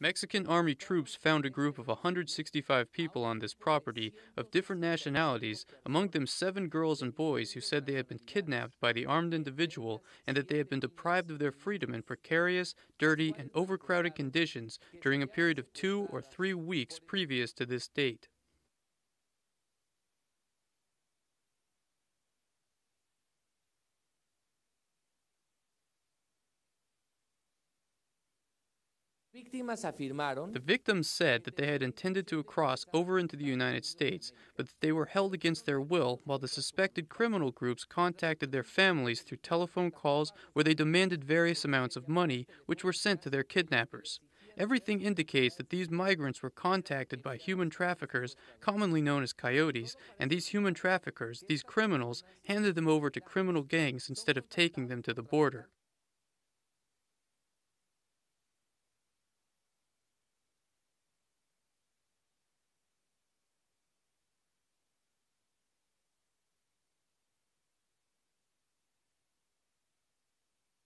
Mexican army troops found a group of 165 people on this property of different nationalities, among them seven girls and boys who said they had been kidnapped by the armed individual and that they had been deprived of their freedom in precarious, dirty, and overcrowded conditions during a period of two or three weeks previous to this date. The victims said that they had intended to cross over into the United States, but that they were held against their will while the suspected criminal groups contacted their families through telephone calls where they demanded various amounts of money, which were sent to their kidnappers. Everything indicates that these migrants were contacted by human traffickers, commonly known as coyotes, and these human traffickers, these criminals, handed them over to criminal gangs instead of taking them to the border.